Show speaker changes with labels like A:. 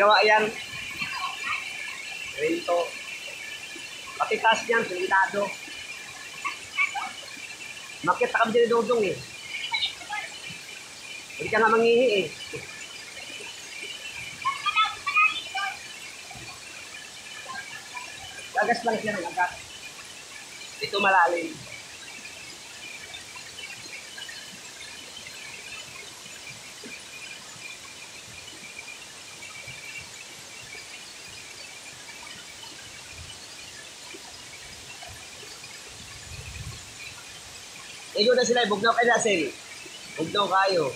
A: Ginagawa yan. Rento. Pati taas niyan, pilitado. Makita kami din dudong eh. Hindi ka nga mangihi eh. Agas lang siya ng agas. Ito malalim. Ikaw na sila, bugnaw kayo na, Sil. Bugnaw kayo.